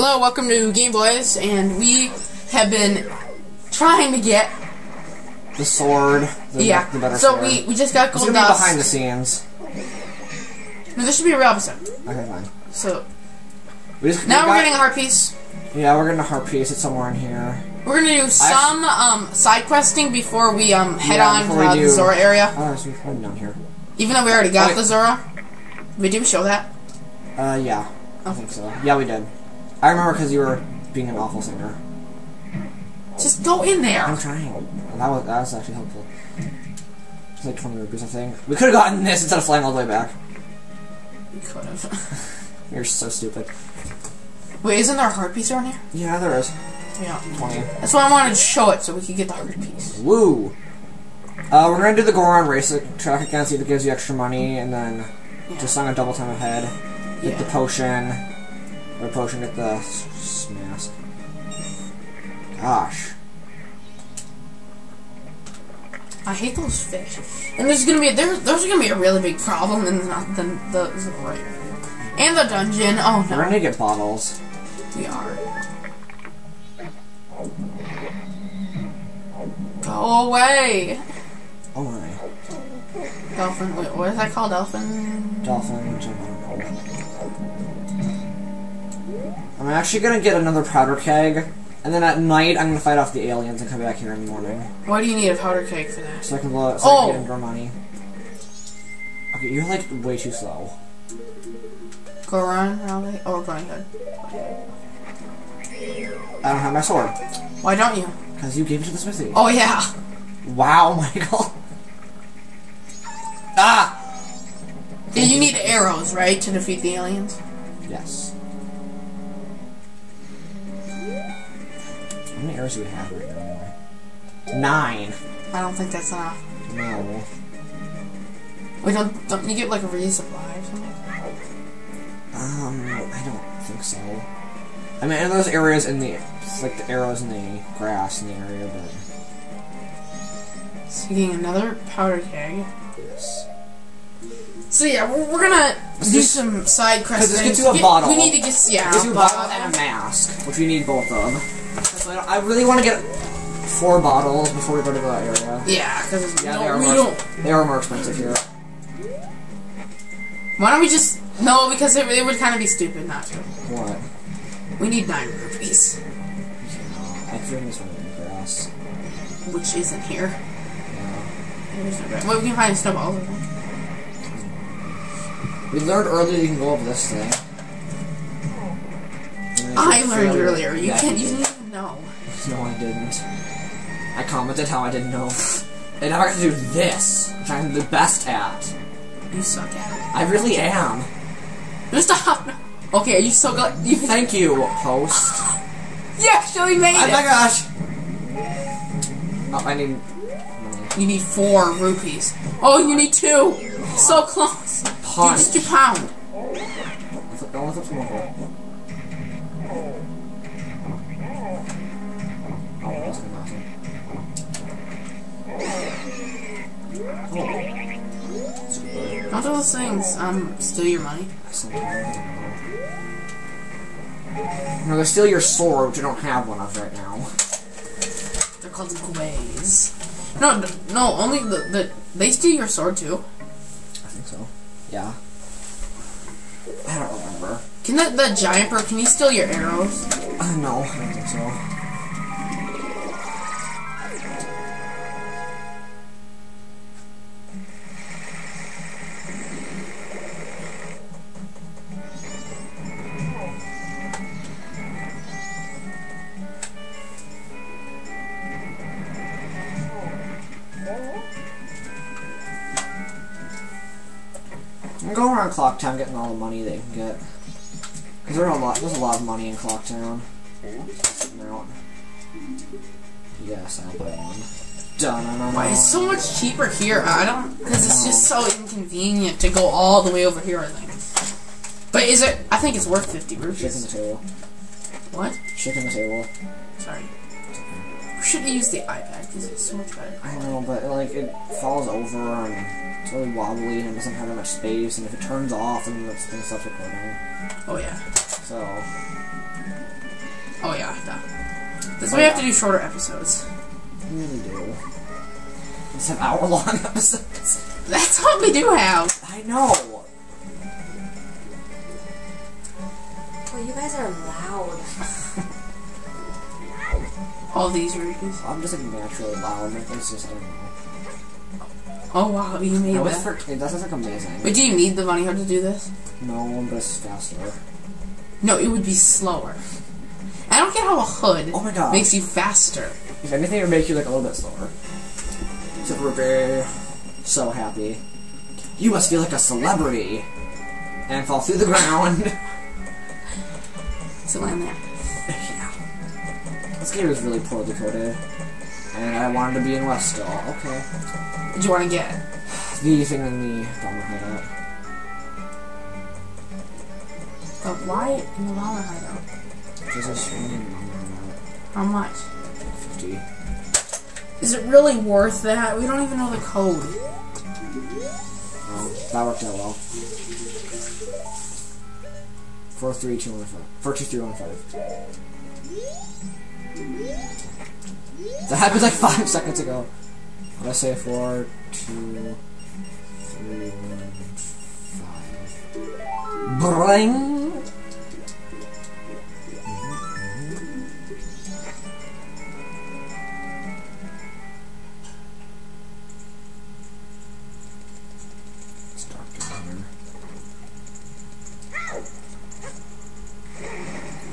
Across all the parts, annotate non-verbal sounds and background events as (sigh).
Hello, welcome to Game Boys, and we have been trying to get The sword. The, yeah. The better so sword. we we just got gold dust. behind the scenes. no, this should be a real episode. Okay, fine. So We just, now we we're got- getting a heart piece. Yeah, we're getting a heart piece. It's somewhere in here. We're gonna do some um side questing before we um head Yeah, on to the Zora area. Oh, there's one down here. Even though we already got Wait. the Zora, we do show that. Uh, yeah. I think so. Yeah, we did. I remember because you were being an awful singer. Just go in there. I'm trying. That was that was actually helpful. It's like 20 rupees, I think. We could have gotten this instead of flying all the way back. We could have. (laughs) You're so stupid. Wait, isn't there a heart piece around here? Yeah, there is. Yeah. 20. That's why I wanted to show it so we could get the heart piece. Woo! Uh, we're gonna do the Goron race track again, see if it gives you extra money, and then Yeah. just on a double time ahead. Get the potion. Or potion, at the mask. Gosh. I hate those fish. And there's gonna be there, there's gonna be a really big problem in the the, the right and the dungeon. Oh no. We're gonna get bottles. we are. Go away, Oh my. Dolphin. Wait, what is that called, Dolphin? Dolphin. I'm actually gonna get another powder keg, and then at night I'm gonna fight off the aliens and come back here in the morning. Why do you need a powder keg for that? So I can blow so Oh! I can get more money. Okay, you're like way too slow. Go around, probably. Oh, going good. I don't have my sword. Why don't you? Because you gave it to the smithy. Oh yeah. Wow, (laughs) Michael. Ah! Yeah, you need arrows, right, to defeat the aliens. Yes. How many arrows do we have right now anyway? Nine. I don't think that's enough. No. Wait, don't don't you get like a resupply or something? Um, I don't think so. I mean, those areas in the, it's like the arrows in the grass in the area, but So getting another powder keg. yes. So yeah, we're, we're gonna do this- some side quests. this gets you a bottle. We need to get yeah. Gives you a bottle. bottle and a mask, which we need both of. So I, really want to get four bottles before we go to the area. Yeah, because Yeah, no, they are more, don't. They are more expensive here. Why don't we just no? Because it, it would kind of be stupid not to. What? We need nine rupees, I threw this one in the grass. which isn't here. Yeah. There's no grass. Well, we can find snowballs. We learned earlier you can go up this thing. I learned earlier. You Yeah, can't. you You did. didn't even know. No, I didn't. I commented how I didn't know. And now I have to do this, which I'm the best at. You suck at it. I really am. Just stop. Okay, are you so good? You, Thank you, host. you actually made Oh it. my gosh! Oh, I need. You need four rupees. Oh, you need two. So close. You Punch. just do pound. Don't flip some Oh. Don't do those things. Um, steal your money. No, they steal your sword, which I don't have one of right now. They're called Guays. No, no, only the, the they steal your sword too. I think so. Yeah. I don't remember. Can that that giant bird? Can he steal your arrows? Uh, no, I don't think so. Around Clock Town getting all the money they can get. Cause there's a lot, there's a lot of money in Clock Town. Yes, I'll buy one. Dun Why it's so much cheaper here? I don't because it's just so inconvenient to go all the way over here. I think. But is it? I think it's worth fifty Shaking the table. What? The table. Sorry. We should used the iPad because it's so much better. I know, but like it falls over and it's really wobbly and it doesn't have that much space. And if it turns off, then the thing stops recording. Oh yeah. So Oh yeah, duh. This way we have to do shorter episodes. We really do. Let's have hour long (laughs) episodes. That's what we do have. I know. Oh, you guys are loud. All these rupees. I'm just like naturally loud. Like, It's just I don't know. Oh wow, you made That was that. for, that's like amazing. But do you need the bunny hole to do this? No, but it's faster. No, it would be slower. I don't get how a hood Oh my god. makes you faster. If anything, it would make you like a little bit slower. Except we're very so happy. You must feel like a celebrity and fall through the ground. (laughs) So land there. yeah. This game is really poorly coded. And I wanted to be in Westall. Okay. What do you want to get? The thing in the bomber hideout. But why in the bomber hideout? A string in the bomber hideout. How much? 50. Is it really worth that? We don't even know the code. Oh, that worked out well. Four three two one five. Four two three one five. That happened like (laughs) five seconds ago. I say? Four two three one five. Bring.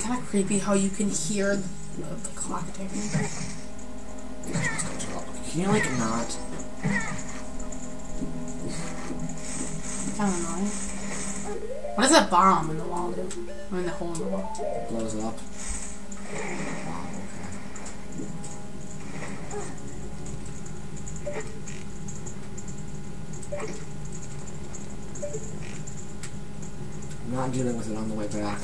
Kind of creepy how you can hear the, the clock ticking. Can you like not? Kind of annoying. What does that bomb in the wall do? I mean, the hole in the wall. It blows it up. Wow, okay. I'm not dealing with it on the way back.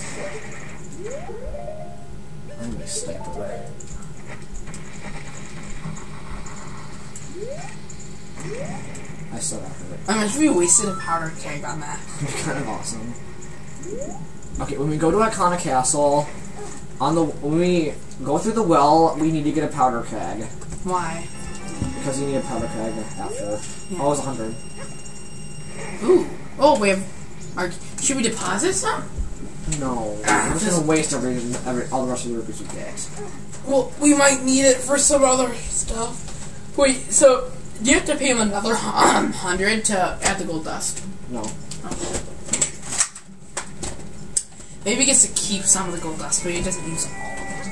I'm a sniper. I still got hurt. I mean, we wasted a powder keg on that. (laughs) Kind of awesome. Okay, when we go to Ikana Castle, on the when we go through the well, we need to get a powder keg Why? because you need a powder keg after. Yeah. Oh, it's hundred. Ooh. Oh, we have. Our, should we deposit some? No, we're just gonna waste every, every all the rest of the rupees we get. Well, we might need it for some other stuff. Wait, so do you have to pay him another hun- (clears throat) hundred to add the gold dust? No, oh, Maybe he gets to keep some of the gold dust, but he doesn't use all of it.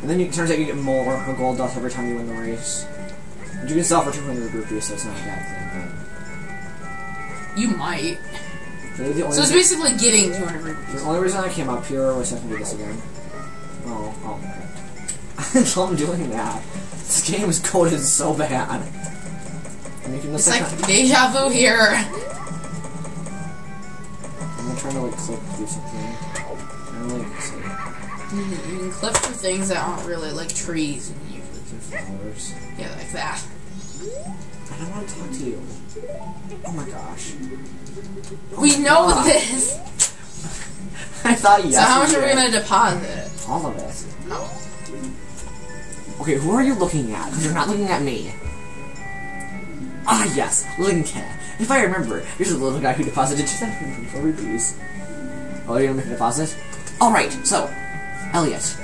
and then it turns out you get more gold dust every time you win the race. But you can sell for two hundred rupees, so it's not a bad thing. You might. So it's basically getting 200 rupees. the only reason I came up here was so I can do this again. Oh, oh, okay. (laughs) so I'm doing that. This game is coded so bad. And you can just It's like, like deja vu here. I'm trying to like click through something. And like see You can, you can clip through things that aren't really like trees. And you, through flowers. yeah, like that. I don't want to talk to you. Oh my gosh. Oh we know God. this. (laughs) I thought yes. so how much are we gonna deposit? All of it. Oh. Okay, who are you looking at? Because you're not looking at me. Ah, yes, Lincoln. If I remember, you're the little guy who deposited 224 rupees. Oh, you're gonna make a deposit? Alright, so, Elliot.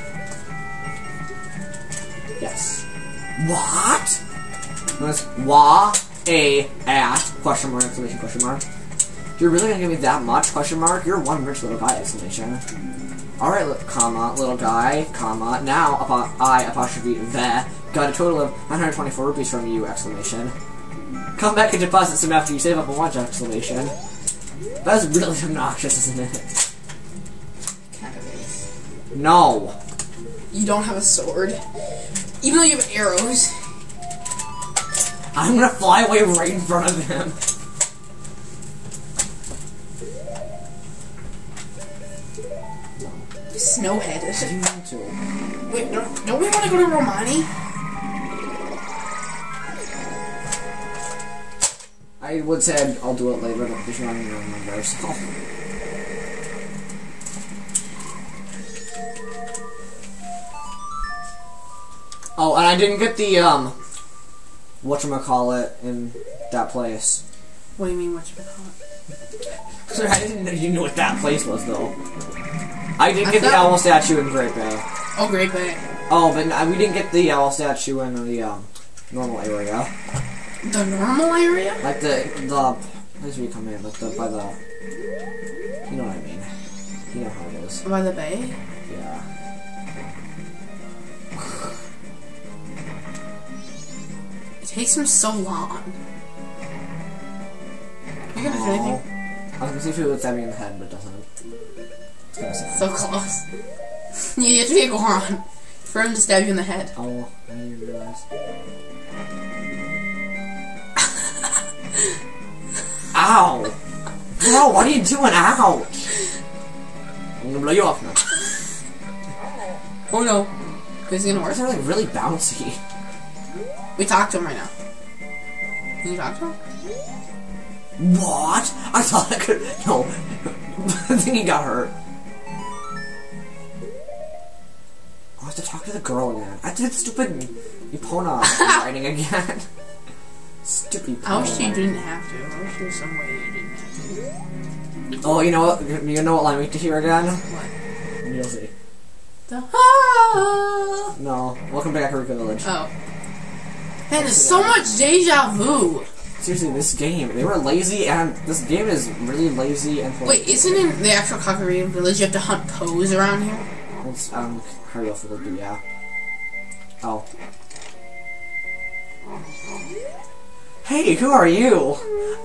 Yes. What? Notice, wah, a, at, question mark, exclamation, question mark. You're really gonna give me that much, question mark? You're one rich little guy, exclamation. Alright, comma, little guy, comma, now, apo- I, apostrophe, the, got a total of 124 rupees from you, exclamation. Come back and deposit some after you save up a bunch, exclamation. That's really (laughs) obnoxious, isn't it? Kind of is. No. You don't have a sword. Even though you have arrows. I'm gonna fly away right in front of him. Snowhead. You need to. Wait, don't, don't we want to go to Romani? I would say I'll do it later, but there's not even remember, so... Oh, and I didn't get the, um, whatchamacallit in that place. What do you mean, whatchamacallit? (laughs) I didn't know you knew what that place was, though. I did I get the thought- owl statue in Great Bay. Oh, Great Bay. Oh, but we didn't get the owl statue in the um, normal area. The normal area? Like the the place where you come in, like the by the. You know what I mean. You know how it is. By the bay? Yeah. It takes him so long. You gonna do anything? I was gonna see if it would stab me in the head, but it doesn't. So close. (laughs) you have to get Goron for him to stab you in the head. Oh, I didn't realize. (laughs) Ow! Bro, what are you doing? Ouch! I'm gonna blow you off now. Oh no. Is he gonna work? These are like really bouncy. We talk to him right now. Can you talk to him? What? I thought I could. No. (laughs) I think he got hurt. Have to talk to the girl again. I did stupid Epona writing again. (laughs) Stupid I wish you didn't have to. I wish there was some way you didn't have to. Oh, you know what? You know what line we have to hear again? What? You'll see. The ah! No. Welcome back, Haruka Village. Oh. Man, there's so much deja vu. Seriously, this game, they were lazy, and this game is really lazy and full Wait, isn't in the actual Kakariko village you have to hunt Poes around here? It's, um, hurry up for the yeah. Oh. Hey, who are you?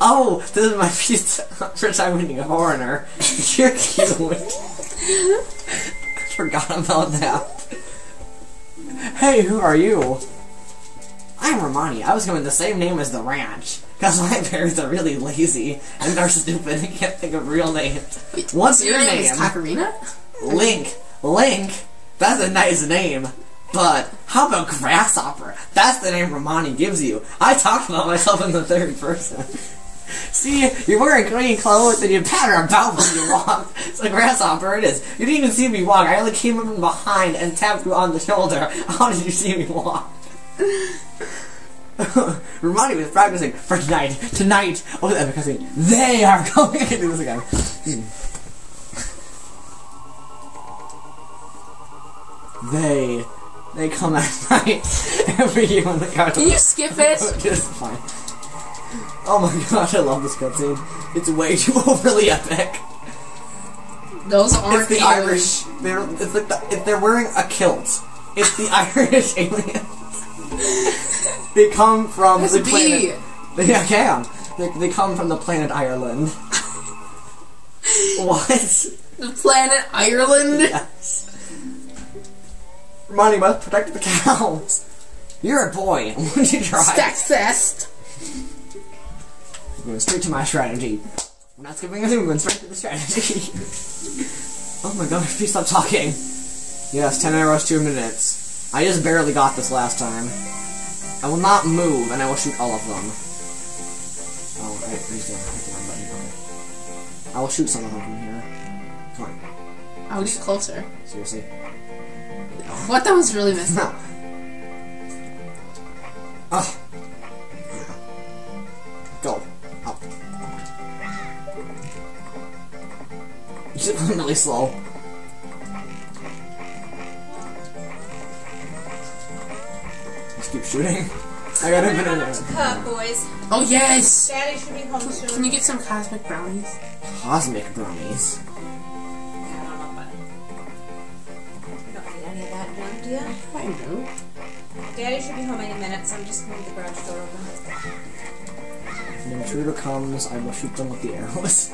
Oh, this is my (laughs) first first time meeting a foreigner. (laughs) You're cute. I forgot about that. Hey, who are you? I'm Romani. I was given the same name as the ranch. Because my parents are really lazy and they're stupid and can't think of real names. Wait, What's your name? name? Is Kakarina? Link. Link? That's a nice name. But how about Grasshopper? That's the name Romani gives you. I talk about myself in the third person. (laughs) See, you're wearing green clothes and you patter about when you walk. (laughs) It's a grasshopper, it is. You didn't even see me walk. I only came up from behind and tapped you on the shoulder. (laughs) How did you see me walk? Romani was practicing for tonight. Tonight. Oh. They are coming. I can do this again. Hmm. They. They come at (laughs) night every year when the cartoon. Can you skip it? (laughs) Just fine. Oh my gosh, I love this cutscene. It's way too (laughs) overly epic. Those aren't It's the Irish. They're it's like the, if they're wearing a kilt. It's the Irish aliens. they come from That's the bee. planet. They I can. They, they come from the planet Ireland. what? The planet Ireland? Yes. Money must protect the cows. (laughs) You're a boy. (laughs) Won't you try? Stackfest. Going straight to my strategy. We're not skipping anything, we're going straight to the strategy. (laughs) oh my gosh, please stop talking. Yes, 10 arrows, 2 minutes. I just barely got this last time. I will not move, and I will shoot all of them. Oh, I used to hit the wrong button. Okay. I will shoot some of them from here. Come on, I'll get closer. seriously. What that was really messed No. up. Ugh. Ah. Go. Up. It's (laughs) really slow. Just keep shooting. I got infinite arrows. Cut, boys. Oh yes! Daddy should be home Can you get some cosmic brownies? Cosmic brownies. That junk, do? I know. Daddy should be home any minute, so I'm just gonna leave the garage door open. If an intruder comes, I will shoot them with the arrows.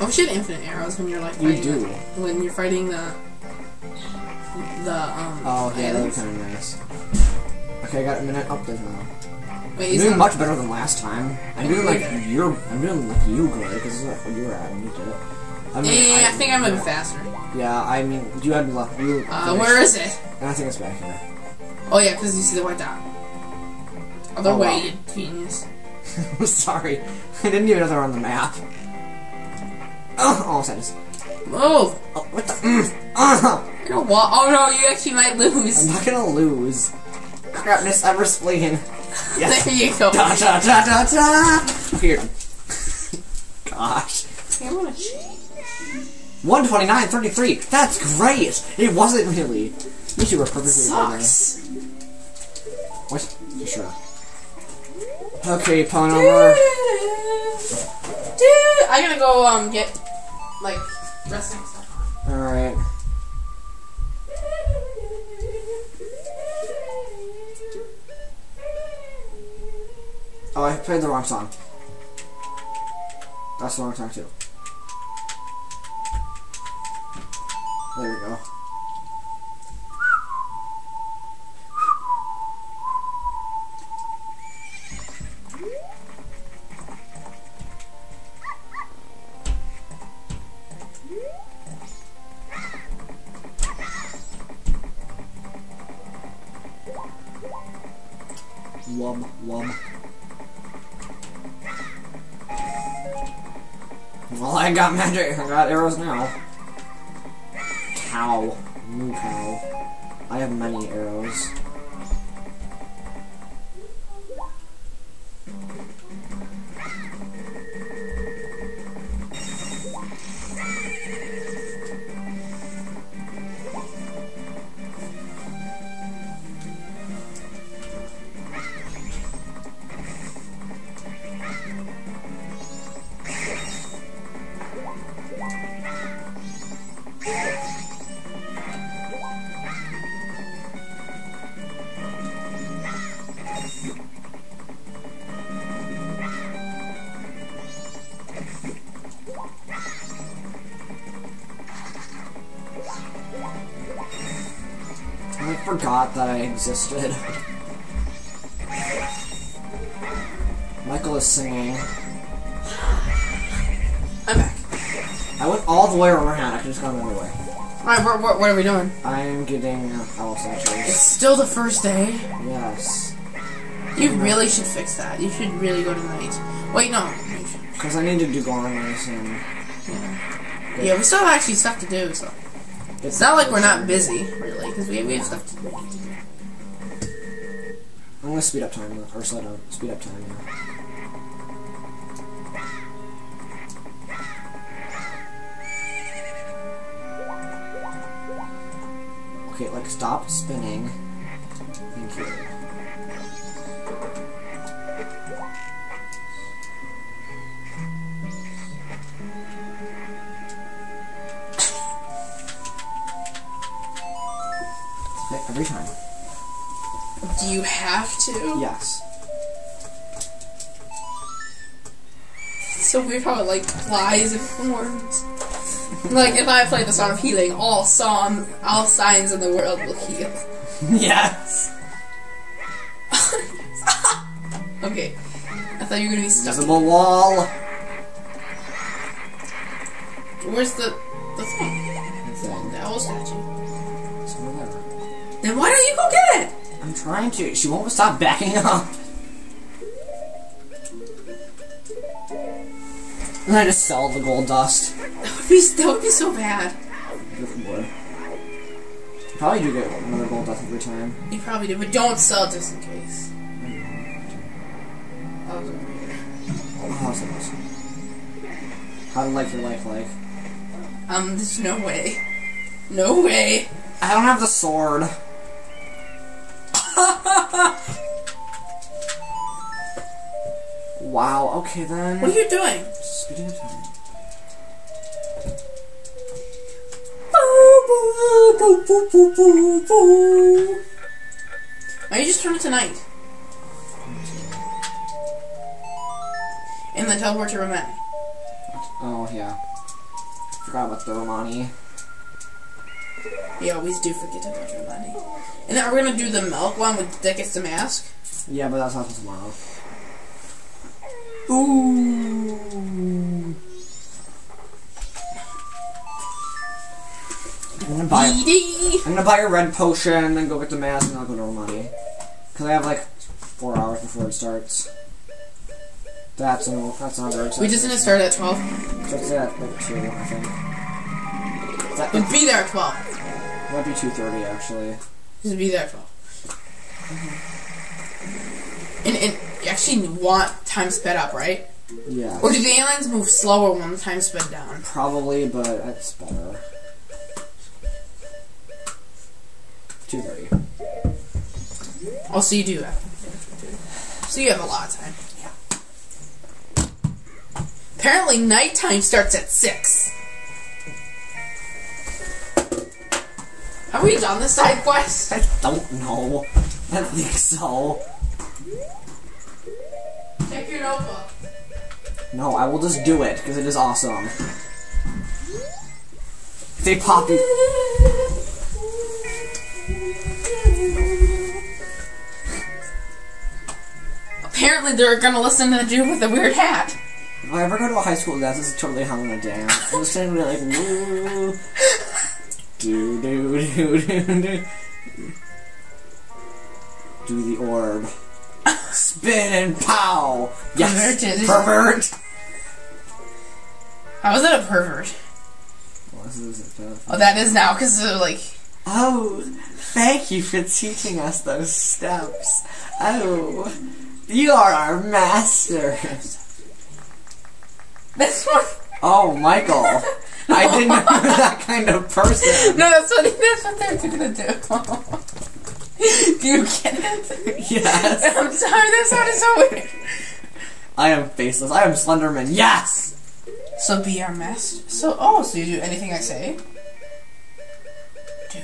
Oh, we should have infinite arrows when you're like You do. The, when you're fighting the the um. Oh, yeah, that would be kind of nice. Okay, I got a minute up there now. Wait, I'm doing much better than last time. I'm doing like you're. I'm doing like you good because this is like what you were at when you did it. I mean, yeah, yeah, I think I'm moving faster. Yeah, I mean, you had luck. You. Uh, where is it? And I think it's back here. Oh yeah, because you see the white dot. Other Oh, way, wow. you genius. I'm (laughs) sorry. I didn't even know they were on the map. Oh, oh, sense. Move! Oh, what the? Mm, uh, gonna walk. Oh no, you actually might lose. I'm not gonna lose. Crapness ever spleen. (laughs) Yes. There you go. Da da da da da. Here. (laughs) Gosh. I'm gonna change. 129.33. That's great. It wasn't really. You two were perfectly Sucks. there. What? Sure. Okay, pawn over. Dude, I gotta go um get like wrestling stuff on. Alright. Oh, I played the wrong song. That's the wrong song too. There we go. Wub, wub. Well, I got magic. I got arrows now. Have money, arrows. Existed. Michael is singing. I'm back. I went all the way around. I could just gone the other way. Alright, what, what, what are we doing? I'm getting owl It's still the first day. Yes. You really should fix that. You should really go tonight. Wait, no. Because I need to do Gormless and... Yeah. yeah, we still have actually stuff to do, so. It's not like we're not busy, really, because we, we have stuff to do. I'm gonna speed up time, though, or slow down. Speed up time, yeah. Okay, like, stop spinning. Thank you. Every time. You have to? Yes. So weird how it, like, flies and forms. like, if I play the Song of Healing, all song, all signs in the world will heal. (laughs) yes. (laughs) Okay. I thought you were gonna be stuck. Invisible wall. Where's the, the thing? The owl statue. There. Then why don't you go get it? I'm trying to. She won't stop backing (laughs) up. And I just sell the gold dust. That would be, that would be so bad. With wood. Probably do get another gold dust every time. You probably do, but don't sell just in case. I was over. How's it? How to like your life like? Um, there's no way. No way. I don't have the sword. (laughs) wow, okay then. What are you doing? Of time. Why you just turn it to night? And then teleport to Romani. Oh, yeah. Forgot about the Romani. We always do forget about Romani. And then we're gonna do the milk one with that gets the mask. Yeah, but that's not till tomorrow. Ooh. I'm gonna buy. BD. I'm gonna buy a red potion, and then go get the mask, and I'll go to Romani. Cause I have like four hours before it starts. That's an that's another. We just didn't start at 12. So it's at like two, I think. That, We'll be there at 12. Might be 2.30, actually. Just be there at 12. And, and you actually want time sped up, right? Yeah. Or do the aliens move slower when the time's sped down? Probably, but it's better. 2.30. Oh, so you do have. So you have a lot of time. Yeah. Apparently, nighttime starts at 6. Have we done the side quest? I don't know. I think so. Take your notebook. No, I will just do it, because it is awesome. They pop you. Apparently, they're gonna listen to the dude with the weird hat. If I ever go to a high school dance, this is totally how I'm gonna dance. I'm just gonna be like, woo. Do, do, do, do, do. Do the orb. Spin and pow! Yes! Perverted. Pervert! How is it a pervert? Well, this is a- Oh, that is now, because they're uh, like. Oh, thank you for teaching us those steps. Oh, you are our master. This one. Oh, Michael. I didn't know you were that kind of person. (laughs) No, that's what, that's what they're gonna do. do (laughs) you get it? Yes. I'm sorry, that sounded so weird. I am faceless. I am Slenderman. Yes! So be our master. So, oh, so you do anything I say? Do.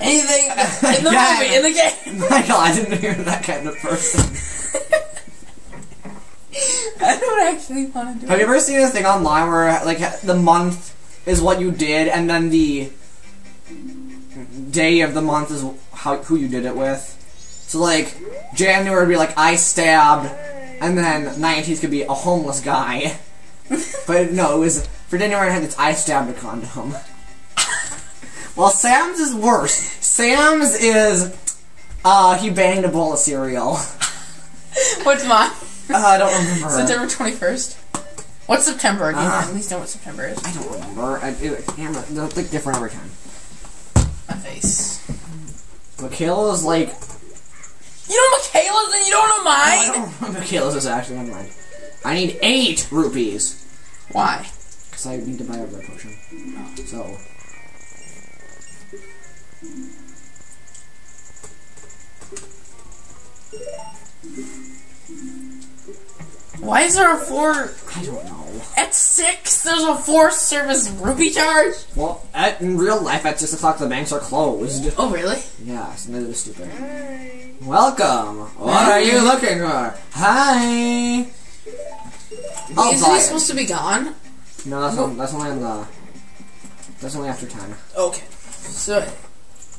Anything in the (laughs) Yeah. movie, in the game. Michael, I didn't know you were that kind of person. (laughs) I don't actually want to do it. Have it. you ever seen this thing online where, like, the month is what you did, and then the day of the month is how who you did it with? So, like, January would be like, I stabbed, and then 19th could be a homeless guy. (laughs) but no, it was, for January 10th, it's I stabbed a condom. well, Sam's is worse. Sam's is, uh, he banged a bowl of cereal. (laughs) What's mine? Uh, I don't remember. September 21st. What's September again? Uh. At least know what September is. I don't remember. I, it, camera, they're like different every time. My face. Michaela's like. You know Michaela's and you don't know I mine? don't remember Michaela's is actually never mind. I need eight rupees Why? because I need to buy a red potion. So Why is there a four... I don't know. At six, there's a four service rupee charge? Well, at, in real life, at six o'clock, the banks are closed. Oh, really? Yes, and that is stupid. Hi. Welcome. What are you looking for? Hi. I'll Is buy he it. supposed to be gone? No, that's on, that's only on the. That's only after ten. Okay. So,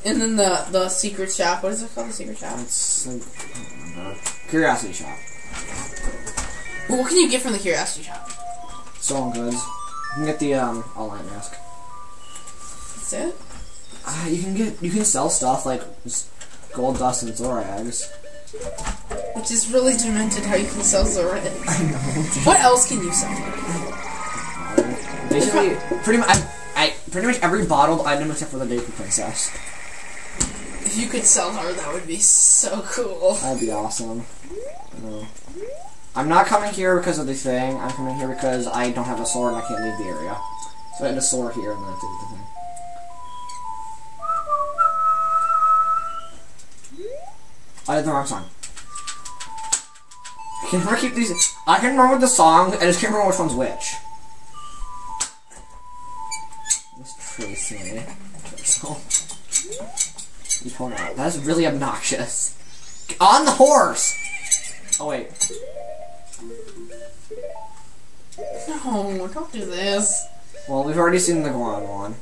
and then the the secret shop. What is it called? The secret shop. It's like, I don't remember. Curiosity shop. Well, what can you get from the curiosity shop? Stolen goods. You can get the um all-night mask. That's it. Uh, you can get you can sell stuff like gold dust and Zora eggs. Which is really demented how you can sell Zora. (laughs) what else can you sell? Basically, pretty much, I, I pretty much every bottled item except for the Deku Princess. If you could sell her, that would be so cool. That'd be awesome. I'm not coming here because of the thing. I'm coming here because I don't have a sword and I can't leave the area. So I had a sword here and then I have the thing. I did the wrong song. I can never keep these. I can remember the song. I just can't remember which one's which. That's. You hold on. That's really obnoxious. On the horse! Oh wait. No, don't do this. Well, we've already seen the Goron one.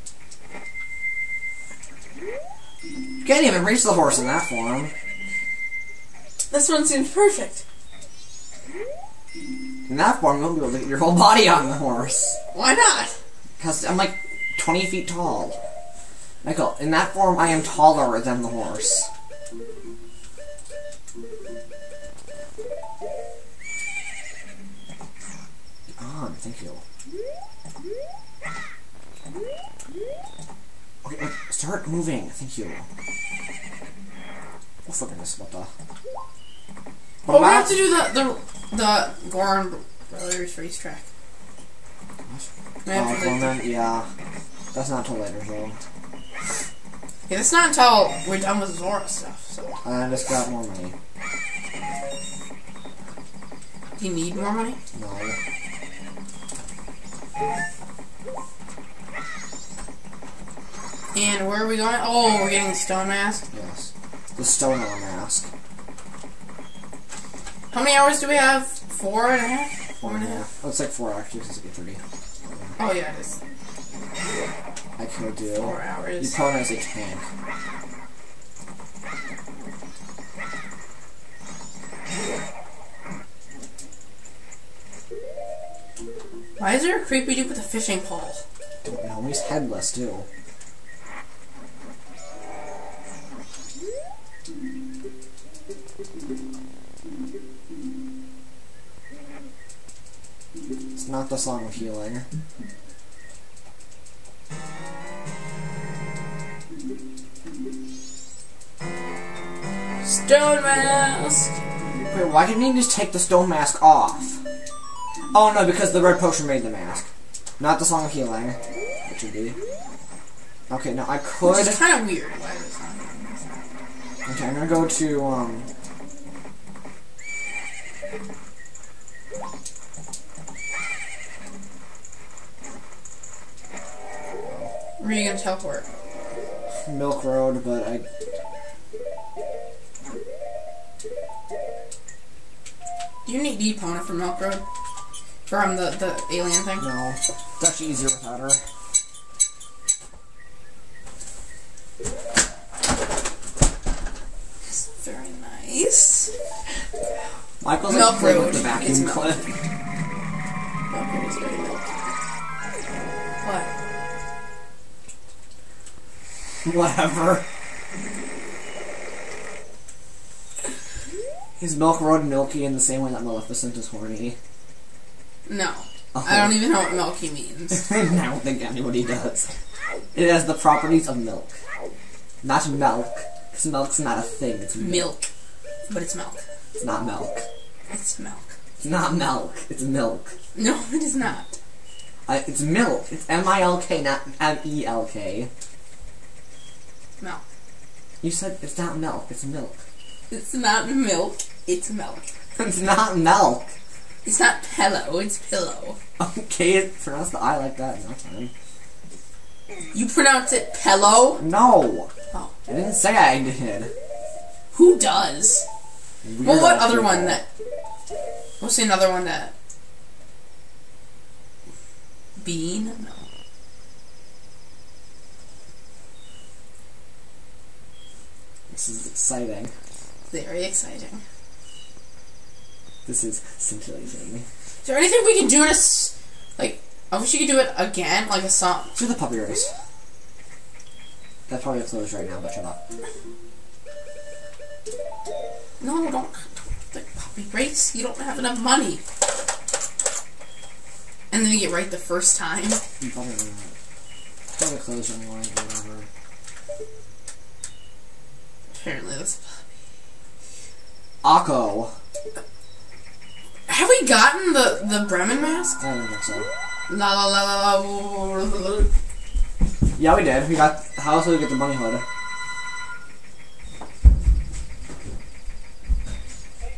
You can't even reach the horse in that form. This one seems perfect. In that form, you'll be able to get your whole body on the horse. Why not? Because I'm like 20 feet tall. Michael, in that form, I am taller than the horse. Thank you. Okay, wait, let's Start moving. Thank you. Oh, for goodness, what the? Oh, we have to do the the the Gorman Brothers racetrack. We have Oh, well then, yeah. That's not till later, though. yeah, that's not until we're done with Zora stuff. So, I just got more money. do you need more money? No. And where are we going? Oh, we're getting the stone mask. Yes. The stone mask. How many hours do we have? Four and a half. Four and a half. Oh, it's like four actually, because it's like 30. Oh yeah, it is I could do. four hours. You as a tank. Why is there a creepy dude with a fishing pole? Don't know. He's headless, too. It's not the song of healing. Stone mask. Wait, why didn't he just take the stone mask off? Oh no, because the red potion made the mask. Not the song of healing. It should be. Okay, now I could. Which is kind of weird. Why is it not? Okay, I'm gonna go to um. Where are you gonna teleport? Milk Road, but I. Do you need Depona from Milk Road? From the, the alien thing? No. It's actually easier without her. Very nice. Michael's Milk like playing with the vacuum clip. Milk Road is very milky. What? Whatever. Is Milk Road milky in the same way that Maleficent is horny? No. Oh. I don't even know what milky means. (laughs) I don't think anybody does. It has the properties of milk. Not milk. Because milk's not a thing, it's milk. milk. But it's milk. It's not milk. It's milk. It's not milk. It's milk. No, it is not. Uh, it's milk. It's M-I-L-K, not M-E-L-K. Milk. You said it's not milk. It's milk. It's not milk. It's milk. It's not milk. It's not pillow. It's pillow. Okay, it pronounced the I like that. Not fine. You pronounce it pillow? No. Oh. I didn't say I did. Who does? Well, what other people. one that? What's another one that? Bean? No. This is exciting. Very exciting. This is scintillating. Is there anything we can do to, s- like, I wish you could do it again, like a song. Do the puppy race. That's probably closed right now, but shut up. No, don't, don't the puppy race. You don't have enough money. And then you get right the first time. You Probably not. Probably closed anyway, whatever. Apparently, that's. Akko. Uh, Have we gotten the the Bremen mask? I don't think so. La la la la la. Yeah, we did. We got. How else did we get the bunny hood?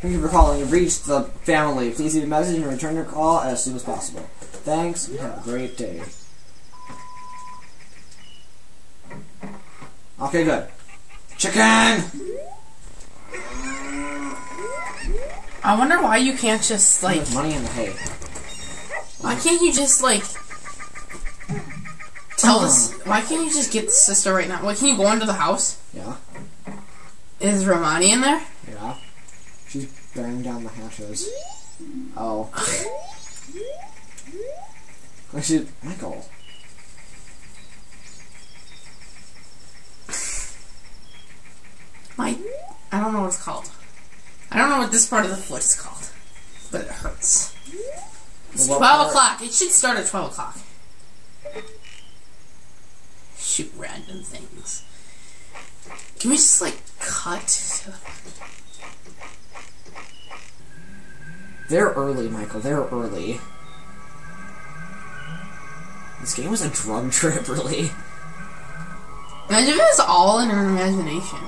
Thank you for calling. You've reached the family. Please leave a message and return your call as soon as possible. Thanks. and Have a great day. Okay, good. Chicken! I wonder why you can't just like. There's money in the hay. Why can't you just like tell us? Oh. Why can't you just get the sister right now? Why can you go into the house? Yeah, Is Romani in there? yeah. She's bearing down the hatches. Oh. Oh, she, Michael. My, I don't know what it's called. I don't know what this part of the foot is called, but it hurts. It's What twelve o'clock. It should start at twelve o'clock. shoot random things. Can we just like cut? They're early, Michael. They're early. This game was a drug trip, (laughs) really. Imagine if it's all in our imagination.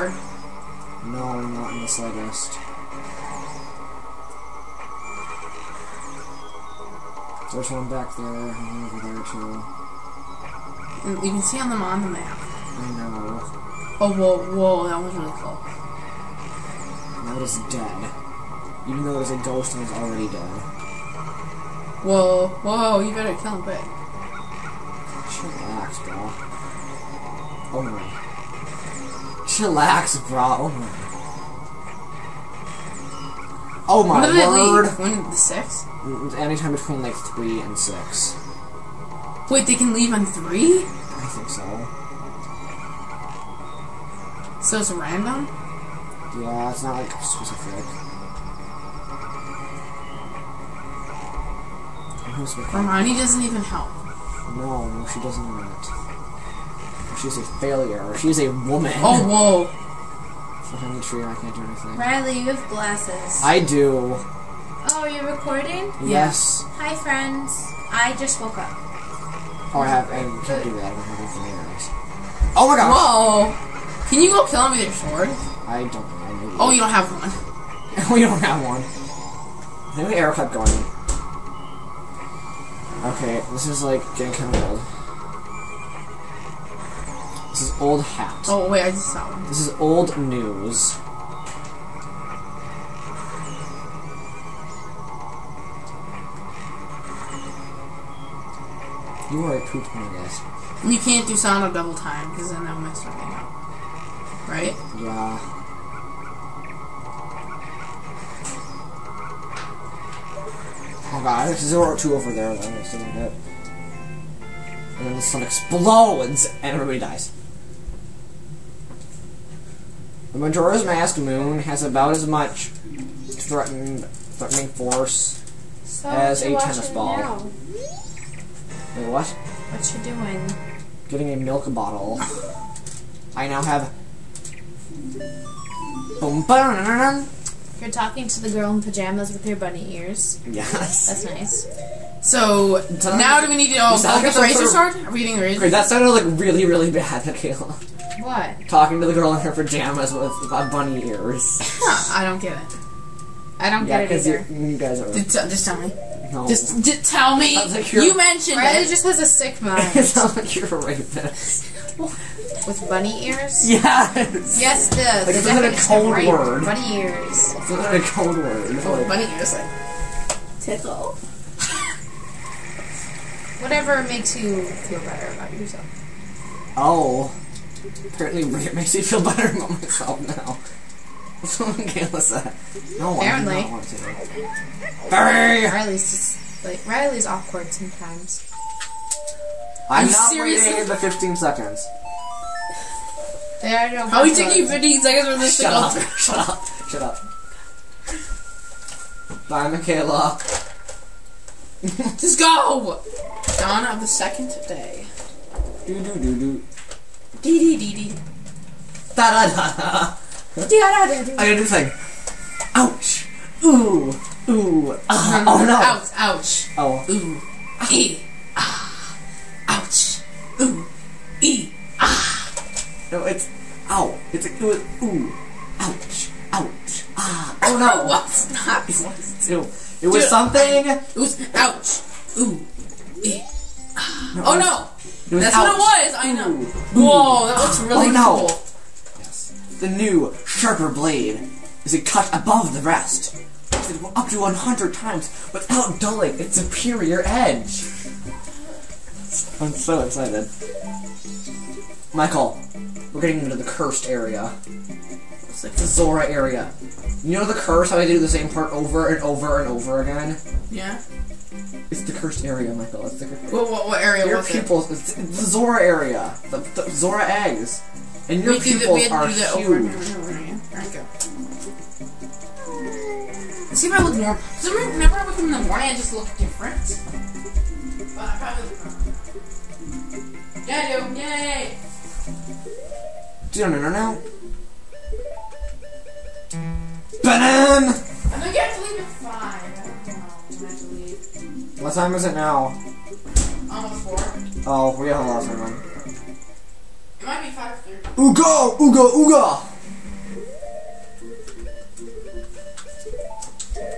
This, is this hard? No, not in the slightest. There's one back there, and over there too. You can see on them on the map. I know. Oh, whoa, whoa, that was really close. Now it is dead. Even though there's a ghost and it's already dead. Whoa, whoa, you better kill him quick. Chillax, bro. Oh my. Chillax, bro. Oh my. When word. leave? When the six? Anytime between like 3 and 6. Wait, they can leave on three? I think so. So it's random? Yeah, it's not like specific. Hermione doesn't even help. No, no, she does not. She's a failure. or She's a woman. Oh, whoa. (laughs) Behind the tree, I can't do anything. Riley, you have glasses. I do. Oh, are you're recording? Yes. Hi, friends. I just woke up. Oh, I have. I can't do that. I don't have anything else. Oh my gosh. Whoa. Can you go kill him with your sword? I don't know. Maybe. Oh, you don't have one. (laughs) we don't have one. I think the arrow kept going. Okay, this is like getting kind of old. This is old hat. Oh, wait, I just saw one. This is old news. You are a poop nugget. You can't do sound a double time, because then that'll mess everything up. Right? Yeah. Oh god, there's zero two over there. Then I'm assuming that. And then the sun explodes and everybody dies. The Majora's Mask moon has about as much threatened, threatening force. So As a tennis ball. now? Wait, what? What you doing? Getting a milk bottle. I now have. Boom, ba You're talking to the girl in pajamas with your bunny ears. Yes. That's nice. So, now do we need to oh, You sound get the razor sword? Are we getting the razor Okay, that sounded like really, really bad, (laughs) Michaela. What? Talking to the girl in her pajamas with uh, bunny ears. Huh, I don't get it. I don't yeah, get it because either. you, you guys are. Just, t- just tell me. No. Just, just tell me. Sounds like you're- you mentioned Riley it. just has a sick (laughs) it mind. sounds like you're a rapist. (laughs) with bunny ears? Yes! Yes, the, Like, the isn't it a definition of code rape. word? Bunny ears. It's not a code word. Oh, bunny ears like tickle. (laughs) Whatever makes you feel better about yourself. Oh. Apparently rape (laughs) makes me feel better about myself now. That's what Michaela said. No, Apparently. I do not want to. Barry! Riley's just like Riley's awkward sometimes. I'm not serious? waiting the 15 seconds. There are no. How are we taking 15 seconds for this to Shut up. (laughs) Shut up. Shut up. Bye, Michaela. Just go! Dawn of the second day. Do do do do. Dee dee dee dee. Da da da da. I gotta do the thing. Ouch. Ooh. Ooh. Ah. Oh no. Ouch, ouch. Oh. Ooh. E. Ah. Ouch. Ooh. E. Ah. No, it's. Ow. It's a. It was. Ooh. Ouch. Ouch. Ah. Oh no. (laughs) What's not? It was. It, it was Dude, something. It was ouch. Ooh. E. Ah. No, Oh no! It was That's ouch. what it was! I know. Ooh. Whoa, that looks oh, really Oh, no. cool. Yes. The new, sharper blade is a cut above the rest. Up to 100 times without dulling its superior edge. I'm so excited. Michael, we're getting into the cursed area. It's like the Zora area. You know the curse, how they do the same part over and over and over again? Yeah? It's the cursed area, Michael. It's the cursed What, what, what area Your was pupils, it? the Zora area. The, the Zora eggs. And your we pupils are huge. Over There we go. Let's see if I look more. So remember I look in the morning? I just look different. Well, I probably look different. Yeah, I do. Yay! Do no, no, no. Banan! I think you have to leave at five. What time is it now? Almost 4. Oh, we have a lot of time. It might be 5.30. Ugo! Uga! Uga!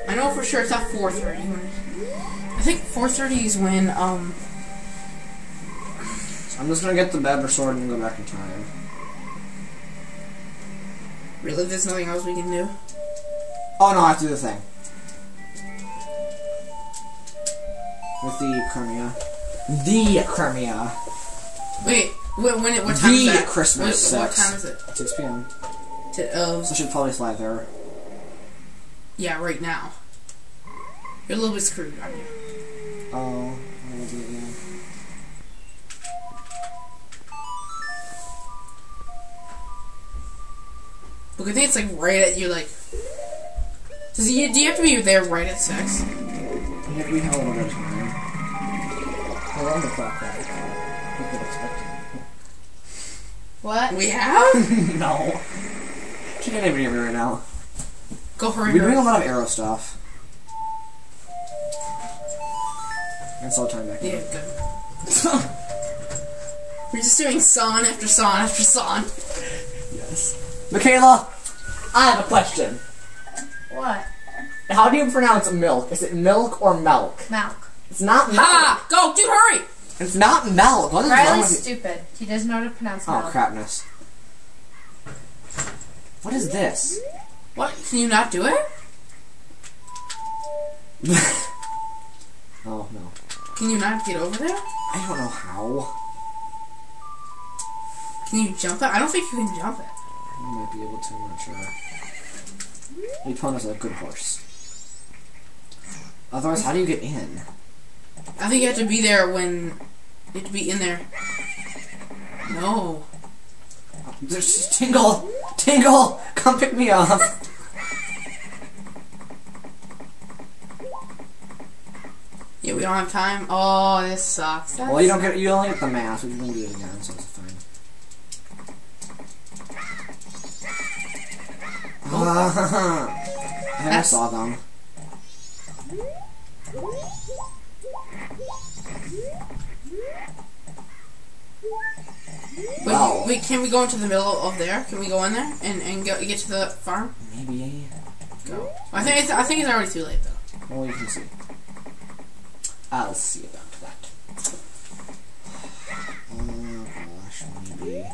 I know for sure it's at 4.30. I think 4.30 is when, um... I'm just gonna get the better sword and go back in time. Really, there's nothing else we can do? Oh no, I have to do the thing. With the Cremia. The Cremia. Wait, when, when what time is The that? Christmas What, what time is it? 6 p.m. To, uh, So I should probably fly there. yeah, right now. You're a little bit screwed, aren't you? Oh, I will do it again. Look, I think it's like right at you, like. Does you, do you have to be there right at six? Yeah, we have a little bit of time. Around the clock, right? You could expect What? We have? (laughs) no. She can't even hear me right now. Go hurry. We're doing a lot of arrow stuff. And slow time back Yeah, good. (laughs) We're just doing song after song after song. yes. Michaela, I have a question. What? How do you pronounce milk? Is it milk or milk? Milk. It's not milk. Ha! Go, dude, hurry! It's not milk. What is wrong Riley's with you? stupid. He doesn't know how to pronounce it. Oh, crapness. What is this? What? Can you not do it? (laughs) oh, no. Can you not get over there? I don't know how. Can you jump it? I don't think you can jump it. You might be able to, I'm not sure. Epona's a good horse. Otherwise, how do you get in? I think you have to be there when. You have to be in there. No. There's Tingle! Tingle! Come pick me up! Yeah, we don't have time. Oh, this sucks. well, you don't get, you only get the math, but you can do it again, so it's fine. Oh. (laughs) I never That's- saw them. Wow. wait, can we go into the middle of there? Can we go in there and, and go, get to the farm? Maybe. Go. I think it's, I think it's already too late though. Well, you can see. Ah, I'll see about that. Oh gosh, maybe.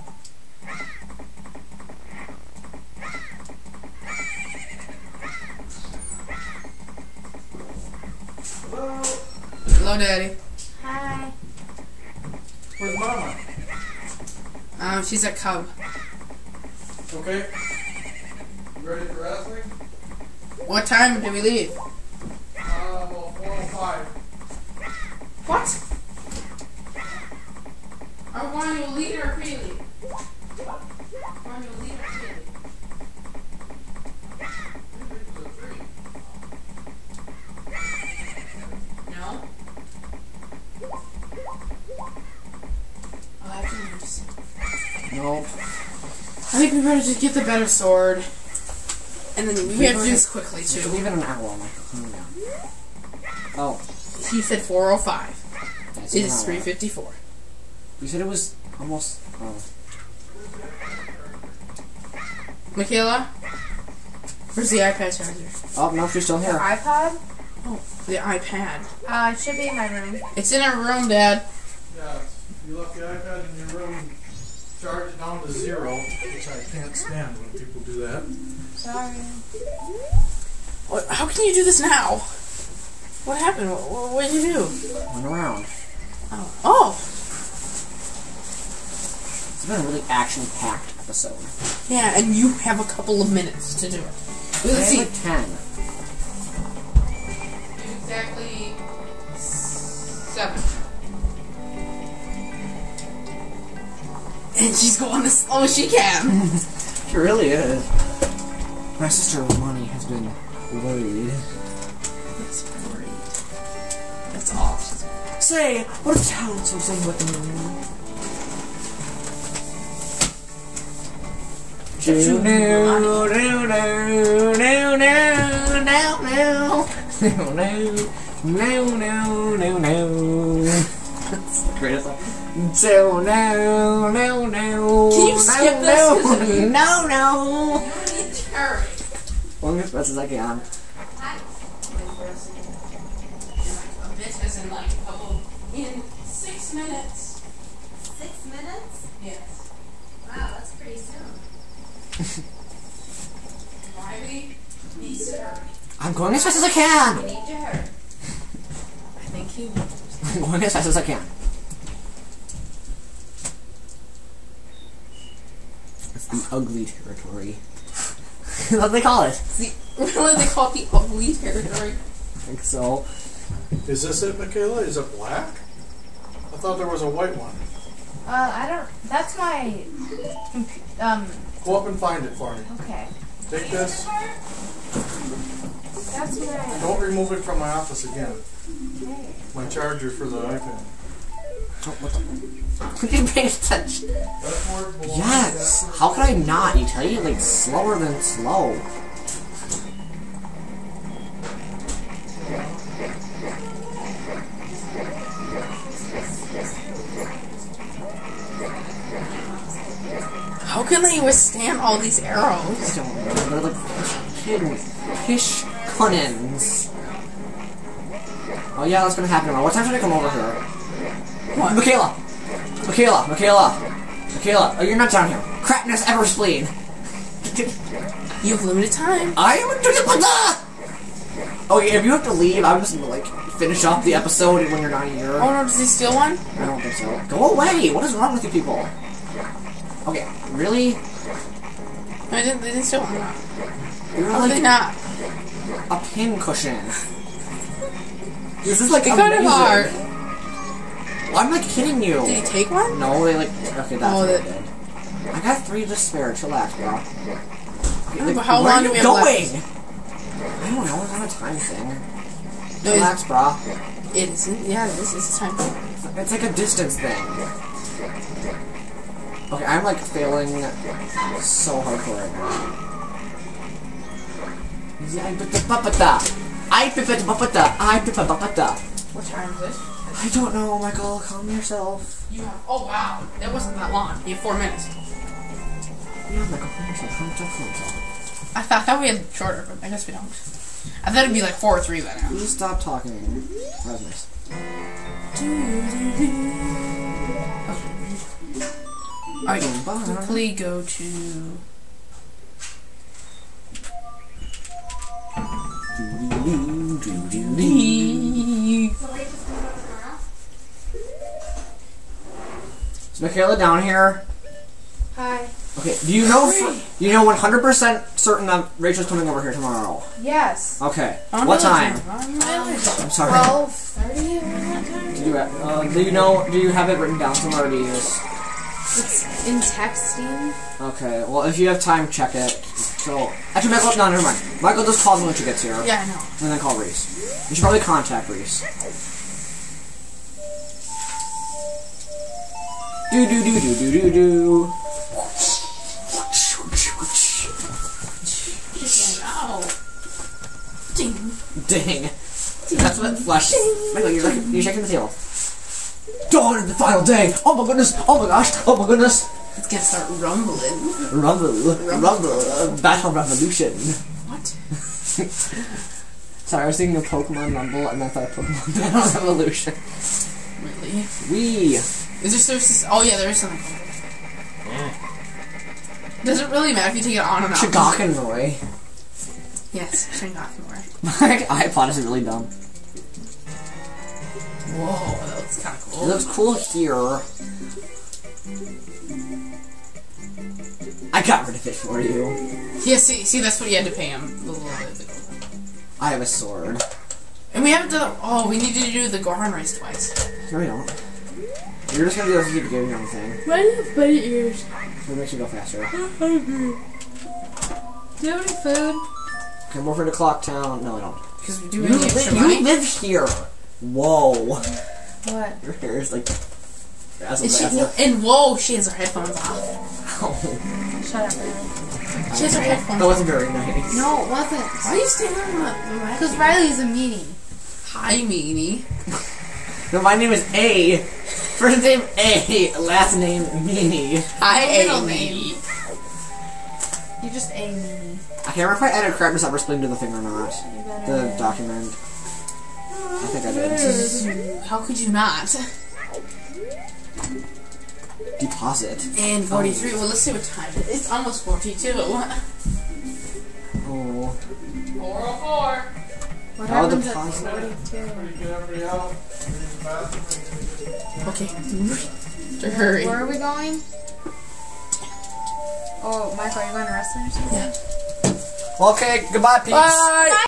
Hello, Daddy. Hi. Where's Mama? Um, she's a Cub. Okay. You ready for wrestling? What time do we leave? Uh, well, 405. What? I want you to lead her, freely. Nope. I think we better just get the better sword. And then we have to do this quickly too. can leave it an hour, Michael. Calm down. Oh, He said 405. that's It an is hour. 354. You said it was almost. Oh. Michaela? Where's the iPad charger? Oh, no, she's still here. iPod? The iPad. Uh, it should be in my room. It's in her room, Dad. Yeah, you left the iPad in your room, charge it down to zero, which I can't stand when people do that. Sorry. What, how can you do this now? What happened? What, what, what did you do? Run around. Oh. Oh! It's been a really action-packed episode. Yeah, and you have a couple of minutes to do it. I Let's have see. like ten. Exactly seven. And she's going as slow as she can. She really is. My sister Money has been Worried. It's worried. That's all. She's Say, what is town so saying about the moon? Choo-choo. No, no, no, no, no, no, no, no, no, no, no, no. So no, no, no. Can you no, skip no, this? (laughs) No, no. need to hurry. Long as fast as I can. This is in like a couple, in six minutes. Six minutes? Yes. Wow, that's pretty soon. Riley needs to hurry. I'm going as fast as I can. You need to. I think he. I'm going as fast as I can. The ugly territory. (laughs) That's what they call it. (laughs) What do they call it the ugly territory. I think so. Is this it, Michaela? Is it black? I thought there was a white one. Uh, I don't. That's my. compu- Um. Go up and find it for me. Okay. Take this. That's my. Don't remove it from my office again. Okay. My charger for the iPad. Oh, what the? (laughs) Could you pay attention? Yes. How could I not? You tell you like slower than slow. How can they withstand all these I arrows? don't know. They're like hidden fish cunnins. Oh yeah, that's gonna happen tomorrow. What time should I come over here? What? Michaela! Michaela! Michaela! Michaela! Oh, you're not down here. Crapness ever spleen! You have limited time. I am a Okay, oh, if you have to leave, I'm just gonna like finish off the episode when you're not here. Oh no, does he steal one? I don't think so. Go away! What is wrong with you people? Okay, really? No, I didn't, they didn't steal one. You're How did they not? a pin cushion. This is like They amazing. hard. I'm like kidding you. Did he take one? No, they like. Okay, that's Oh, what that- I did. I got three to spare. Chillax, bro. Okay, but how long are do we you have going? left? I don't know. It's not a time thing. No, it's- Chillax, bro. It isn't. Yeah, it is. It's time. thing. It's like a distance thing. Okay, I'm like failing so hardcore right now. I the papata. I the papata. I the papata. What time is it? I don't know, Michael. Calm yourself. You have. Oh wow, that wasn't that long. You have four minutes. Yeah, Michael, calm yourself. Calm yourself. Calm yourself. I thought that we had shorter, but I guess we don't. I thought it'd be like four or three by now. Please stop talking. That was nice. Alright, Bye. quickly go to. So they just come up tomorrow? Is Michaela down here? Hi. Okay, do you know do you know 100% certain that Rachel's coming over here tomorrow? Yes. Okay. Oh, what no, time? I'm sorry. Twelve thirty around that time. Do you, uh, do you know, do you have it written down somewhere or do you just... It's in texting. Okay, well if you have time, check it. So, actually Michael, no, never mind. Michael just calls me when she gets here. Yeah, I know. And then call Reese. You should probably contact Reese. Do do do do do do do. Ow. Ding. Ding. That's what flash. Michael, you're, like, you're shaking the tail. Dawn of the final day. Oh my goodness. Oh my gosh. Oh my goodness. It's gonna start rumbling. Rumble. Rumble. Uh, Battle Revolution. What? Sorry, I was thinking of Pokemon Rumble and then I thought of Pokemon (laughs) Battle Revolution. Really? Wee. Is there there's Oh yeah, there is something. Does it really matter if you take it on and off? Shigaken Roy. Yes, Shingaku. (laughs) My iPod is really dumb. Whoa, that looks kind of cool. It looks cool here. I got rid of it for you. Yeah, see, see, that's what you had to pay him. The little the. I have a sword. And we haven't done. Oh, we need to do the Goron race twice. No, we don't. You're just gonna do this to keep giving anything. Why do you have bunny ears? So it makes you go faster. I'm. Do you have any food? Come over to Clock Town. No, I don't. Because we're You, doing extra li- you live here. Whoa. What? Your hair is like. That's And, she, what and whoa, she has her headphones off. Oh, Shut up, Riley. She has her headphones. that wasn't very nice. No, it wasn't. Why are you standing on the, the Because Riley's a meanie. Hi, meanie. No, my name is A. First name A, last name Meanie. Hi, middle Amy. You're just a meanie. I can't remember if I added crab or spleen to the thing or not. You The better. document. I think I did. How could you not? Deposit. And 43. Well, let's see what time it is. It's almost 42. 404. Oh. What How happens at 42? Everybody get everybody out. Use the bathroom. Okay. To hurry. Where are we going? Oh, Michael, are you going to wrestling or something? Yeah. Okay, goodbye, peeps. Bye.